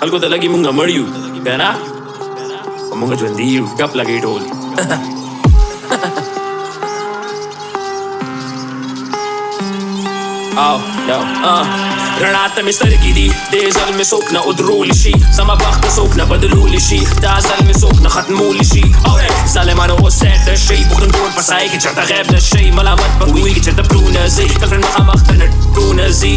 خلکو ته لګي مونږه مړ یو کنه مونږ ژوندي یو ټپ لګي ټول او یو رڼا ته مې سترګې دي دې ځل مې څوک نه ودرولی شي سمه بخت څوک نه بدلولی شي دا ځل مې څوک نه ختمولی شي اورې ظالمانو اوس سیټ شي پوښتن ټول په سایه کې چېرته غیب نه شي ملامت به وي چې ته پرونه ځي کلفرند مخامخ ته نه ټونه ځي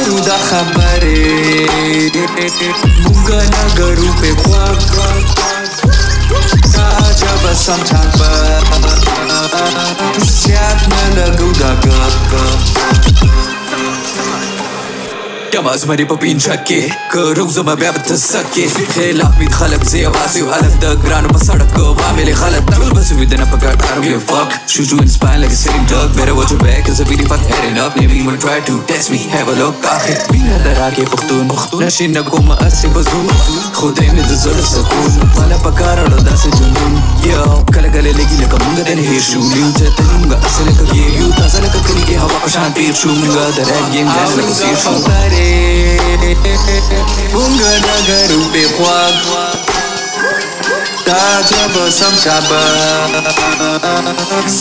کارو دا خبرې مونږه نه ګرو په خوا دا عجب سم چاپه زیات نه لګو دا یواز مری په پینچا کې کروم زما بیا په تسکه خلاف می خلک زی आवाज او حالت د ګران په سړک وامل خلک ټول بس وې دنه په ګټ don't give a fuck Shoot you in the spine like a sitting duck Better watch your back cause I really fuck adding up Maybe you wanna try to test me, have a look آخر Bin hata ra ke pukhtun Nashi na kuma asi bazoon Khudai me da zoro sakoon Pala pa kara lo da se jundun Yo Kala gale legi leka munga dene hir shu Liu cha ta munga asa leka kye Yu ta sa leka kari ke hawa pa shan pir shu Munga da ta treabă să-mi ceabă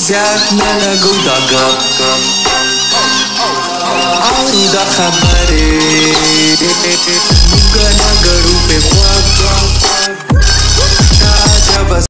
Ziar mele guda gap Auri da habare Gână